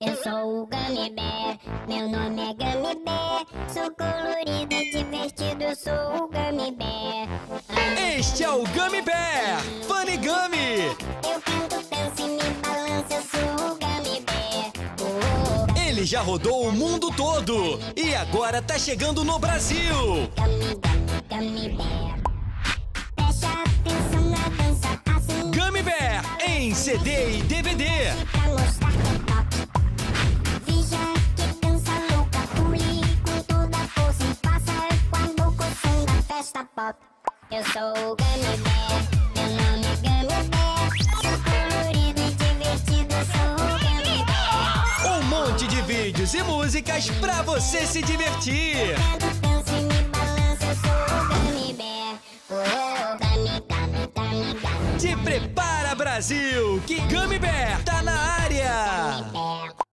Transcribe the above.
Eu sou o Gummy Bear, meu nome é Gummy Bear. Sou colorido e divertido, sou o Gummy Bear. Este é o Gummy Bear, Funny Gummy. Eu canto, danço e me balanço, eu sou o Gummy Bear. Oh, Ele já rodou o mundo todo e agora tá chegando no Brasil. Gummy, Gummy, Gummy Bear. Preste atenção na dança, assim Gummy Bear em CD e DVD. Festa pop. Eu sou o Gummy Bear, meu nome é Gummy Bear. Sou colorido e divertido, sou o Gummy Bear. Um monte de vídeos e músicas pra você se divertir. Te prepara, Brasil, que Gummy Bear tá na área.